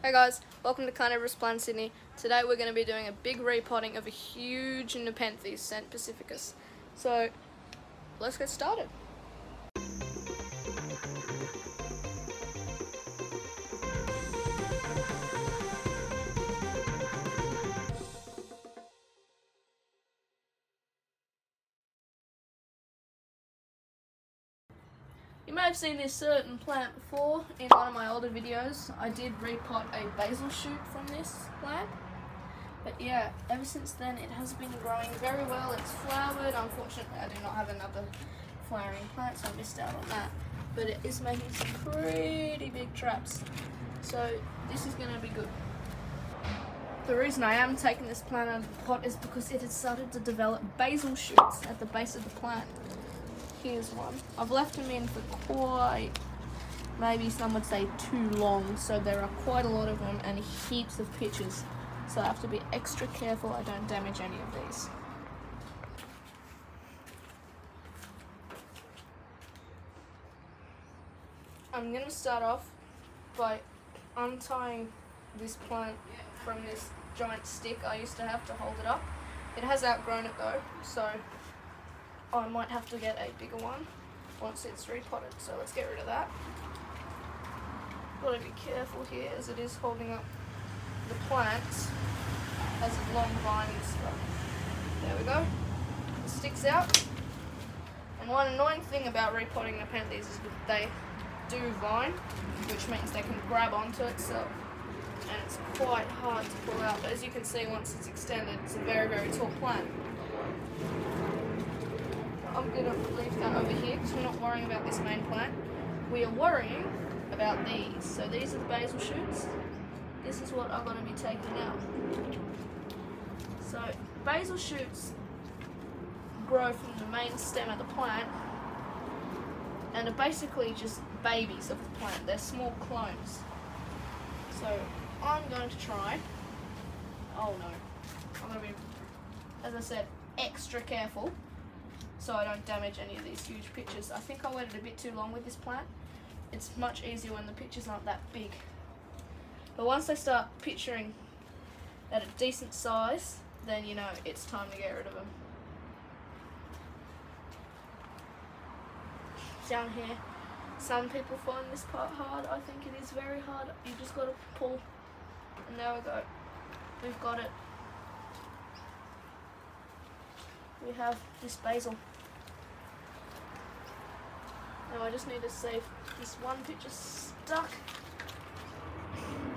Hey guys, welcome to Carnivorous Plant Sydney. Today we're going to be doing a big repotting of a huge Nepenthes, St. Pacificus. So, let's get started. You may have seen this certain plant before in one of my older videos. I did repot a basal shoot from this plant. But yeah, ever since then it has been growing very well. It's flowered. Unfortunately, I do not have another flowering plant, so I missed out on that. But it is making some pretty big traps. So this is going to be good. The reason I am taking this plant out of the pot is because it has started to develop basal shoots at the base of the plant. Here's one. I've left them in for quite, maybe some would say too long, so there are quite a lot of them and heaps of pitchers. So I have to be extra careful I don't damage any of these. I'm going to start off by untying this plant from this giant stick I used to have to hold it up. It has outgrown it though, so I might have to get a bigger one once it's repotted. So let's get rid of that. Gotta be careful here as it is holding up the plants as a long vine and stuff. There we go. It sticks out. And one annoying thing about repotting Nepenthes is that they do vine, which means they can grab onto itself. And it's quite hard to pull out. But as you can see, once it's extended, it's a very, very tall plant. I'm going to leave that over here because we're not worrying about this main plant. We are worrying about these. So these are the basal shoots. This is what I'm going to be taking out. So basal shoots grow from the main stem of the plant and are basically just babies of the plant. They're small clones. So I'm going to try. Oh no. I'm going to be, as I said, extra careful so I don't damage any of these huge pitchers. I think I waited a bit too long with this plant. It's much easier when the pitchers aren't that big. But once they start picturing at a decent size, then you know it's time to get rid of them. Down here, some people find this part hard. I think it is very hard. You just got to pull. And there we go. We've got it. We have this basal. Now I just need to save this one pitcher stuck.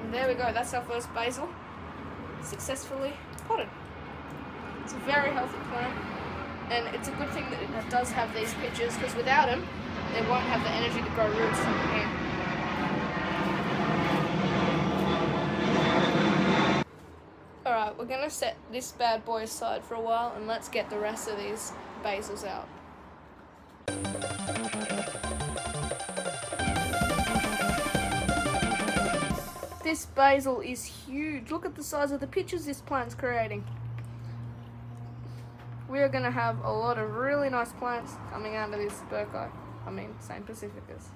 And there we go, that's our first basal. Successfully potted. It's a very healthy plant. And it's a good thing that it does have these pitches because without them, they won't have the energy to grow roots from here. We're going to set this bad boy aside for a while and let's get the rest of these basals out. This basal is huge. Look at the size of the pitches this plant's creating. We are going to have a lot of really nice plants coming out of this Burkii. I mean, St. Pacificus.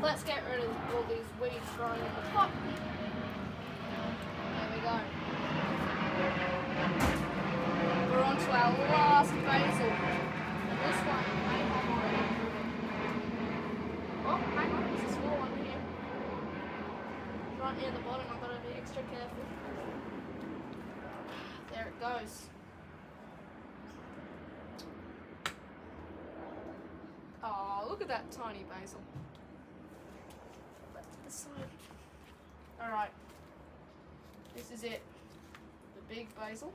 Let's get rid of all these weeds growing in the pot. There we go. We're on to our last basal. And this one may have already. Oh, hang on, there's a small one here. Right near the bottom, I've got to be extra careful. There it goes. Oh, look at that tiny basal. To the side. Alright. This is it. The big basal.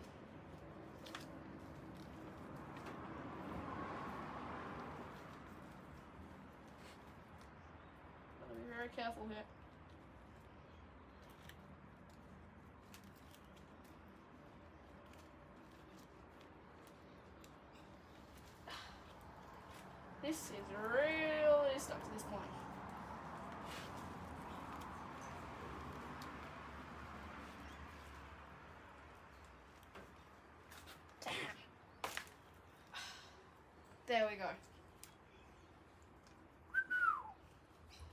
Gotta be very careful here. This is really stuck to this point.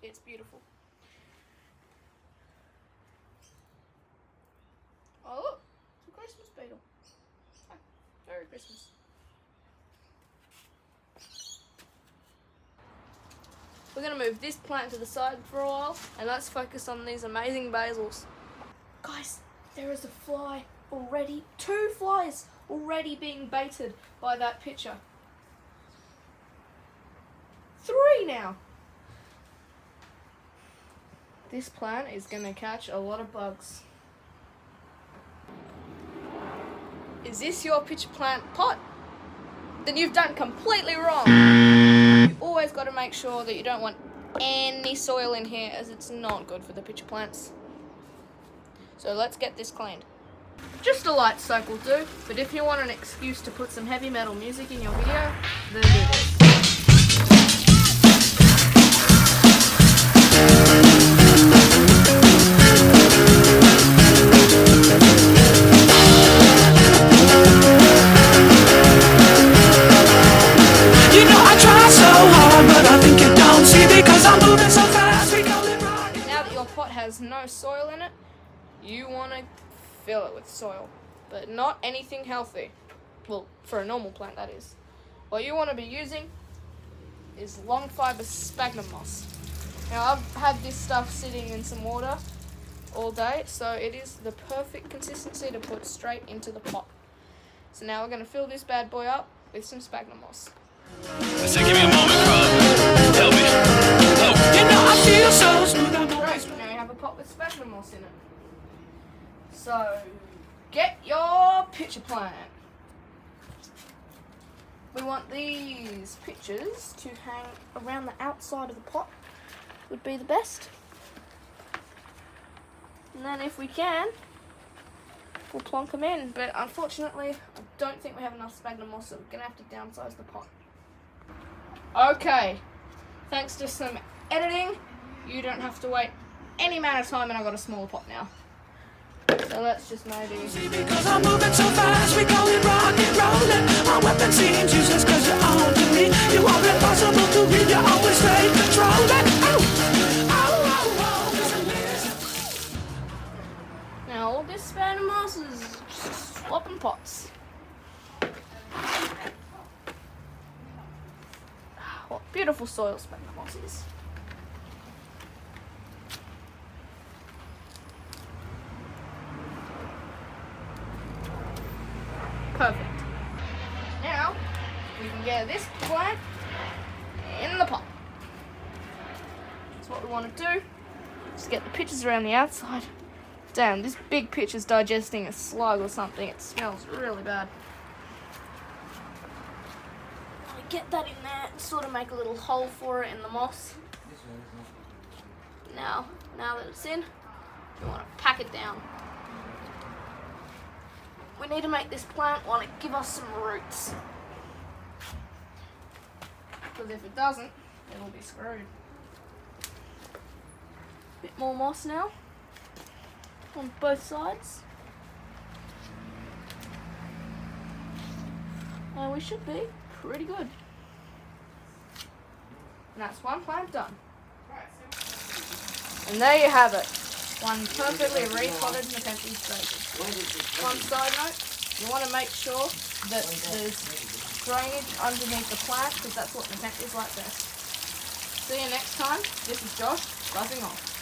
It's beautiful. Oh, it's a Christmas beetle. Merry Christmas. We're going to move this plant to the side for a while and let's focus on these amazing basals. Guys, there is a fly already. Two flies already being baited by that pitcher. Three now. This plant is going to catch a lot of bugs. Is this your pitcher plant pot? Then you've done completely wrong. You always got to make sure that you don't want any soil in here as it's not good for the pitcher plants. So let's get this cleaned. Just a light soak will do, but if you want an excuse to put some heavy metal music in your video, then do this. Soil, but not anything healthy. Well, for a normal plant, that is. What you want to be using is long fiber sphagnum moss. Now, I've had this stuff sitting in some water all day, so it is the perfect consistency to put straight into the pot. So now we're going to fill this bad boy up with some sphagnum moss. I said, give me a moment, Rob. Help me. Oh. You know I feel so smooth. I'm Right, now you have a pot with sphagnum moss in it. So, get your pitcher plant. We want these pitchers to hang around the outside of the pot, would be the best. And then if we can, we'll plonk them in. But unfortunately, I don't think we have enough sphagnum moss, so we're going to have to downsize the pot. Okay, thanks to some editing, you don't have to wait any amount of time and I've got a smaller pot now. So let's just maybe... because I'm moving so fast. We call it rock and rollin'. My weapon seems useless cause you're on to me. You are impossible to read. You always stay controlling. Oh, oh, oh, oh. Now all this sphagnum moss is swapping pots. Ah, what beautiful soil sphagnum moss is. Perfect. Now we can get this plant in the pot. That's what we want to do. Just get the pitchers around the outside. Damn, this big pitch is digesting a slug or something. It smells really bad. I get that in there and sort of make a little hole for it in the moss. Now, now that it's in, we want to pack it down. We need to make this plant want to give us some roots. Because if it doesn't, it'll be screwed. Bit more moss now on both sides. And we should be pretty good. And that's one plant done. And there you have it. One perfectly repotted basal. One side note, you want to make sure that there's drainage underneath the plant because that's what the neck is like best. See you next time. This is Josh, buzzing off.